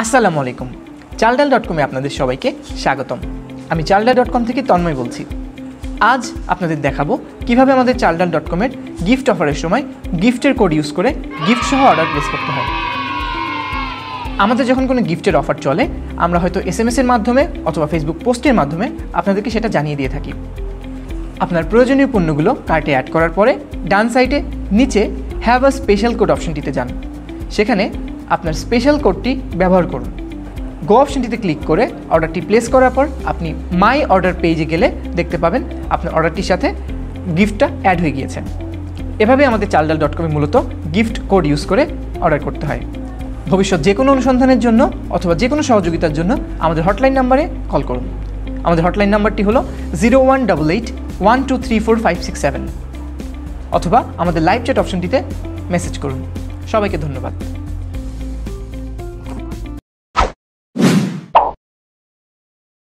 আসসালামু আলাইকুম। চালডাল ডট কমে আপনাদের সবাইকে স্বাগতম। আমি চালডাল ডট কম থেকে তন্ময় বলছি। আজ আপনাদের দেখাবো কীভাবে আমাদের চালডাল ডট কমের গিফট অফারের সময় গিফটের কোড ইউজ করে গিফট সহ অর্ডার প্লেস করতে হয়। আমাদের যখন কোনো গিফটের অফার চলে, আমরা হয়তো এস এম এর মাধ্যমে অথবা ফেসবুক পোস্টের মাধ্যমে আপনাদেরকে সেটা জানিয়ে দিয়ে থাকি। আপনার প্রয়োজনীয় পণ্যগুলো কার্টে অ্যাড করার পরে ডান সাইডে নিচে হ্যাভ আ স্পেশাল কোড অপশনটিতে যান। সেখানে আপনার স্পেশাল কোডটি ব্যবহার করুন। গো অপশনটিতে ক্লিক করে অর্ডারটি প্লেস করার পর আপনি মাই অর্ডার পেজে গেলে দেখতে পাবেন আপনার অর্ডারটির সাথে গিফটটা অ্যাড হয়ে গিয়েছে। এভাবে আমাদের চালডাল ডট কমে মূলত গিফট কোড ইউজ করে অর্ডার করতে হয়। ভবিষ্যৎ যে কোনো অনুসন্ধানের জন্য অথবা যে কোনো সহযোগিতার জন্য আমাদের হটলাইন নাম্বারে কল করুন। আমাদের হটলাইন নাম্বারটি হলো zero one double eight one two three four five six seven অথবা আমাদের লাইভ চ্যাট অপশনটিতে মেসেজ করুন। সবাইকে ধন্যবাদ।